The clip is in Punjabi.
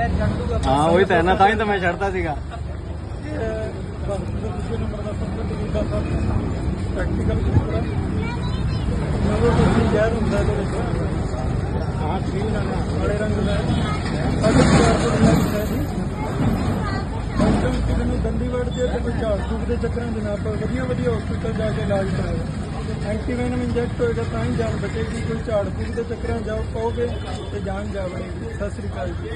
ਜ਼ਹਿਰ ਛੱਡ ਦੂਗਾ ਹਾਂ ਉਹੀ ਤਾਂ ਹੈ ਨਾ ਤਾਂ ਹੀ ਤਾਂ ਮੈਂ ਛੱਡਦਾ ਸੀਗਾ। ਪ੍ਰੈਕਟੀਕਲ ਜਦੋਂ ਤੁਸੀਂ ਜ਼ਹਿਰ ਹੁੰਦਾ ਇਹਦੇ ਵਿੱਚ। ਹਾਂ ਗ੍ਰੀਨ ਆ ਕਾਲੇ ਰੰਗ ਦਾ ਸਾਡੇ ਚਾਰ ਤੋਂ ਲੱਗ ਹੈ ਜੀ ਡਾਕਟਰ ਕਿਸੇ ਨੂੰ। ਦੰਦੀ ਵੜਦੀ ਹੈ ਤੇ ਕੋਈ ਝਾੜ ਫੂਕ ਦੇ ਚੱਕਰਾਂ ਦੇ ਨਾਲ ਆਪਾਂ ਵਧੀਆ ਵਧੀਆ ਹਸਪੀਟਲ ਜਾ ਕੇ ਇਲਾਜ ਕਰਾਇਆ ਐਂਟੀਵੈਨਮ ਇੰਜੈਕਟ ਹੋਏਗਾ ਤਾਂ ਹੀ ਜਾਨ ਬਚੇਗੀ ਕੋਈ ਝਾੜ ਫੂਕ ਦੇ ਚੱਕਰਾਂ ਜਾਓ ਪਾਓਗੇ ਤੇ ਜਾਨ ਜਾਵੇਗੀ। ਸਤਿ ਸ੍ਰੀ ਅਕਾਲ ਜੀ।